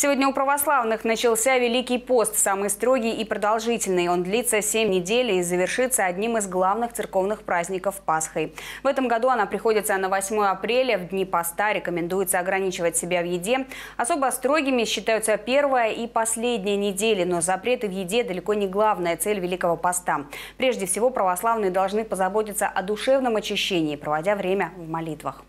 Сегодня у православных начался Великий пост, самый строгий и продолжительный. Он длится 7 недель и завершится одним из главных церковных праздников – Пасхой. В этом году она приходится на 8 апреля. В дни поста рекомендуется ограничивать себя в еде. Особо строгими считаются первая и последняя недели, но запреты в еде далеко не главная цель Великого поста. Прежде всего, православные должны позаботиться о душевном очищении, проводя время в молитвах.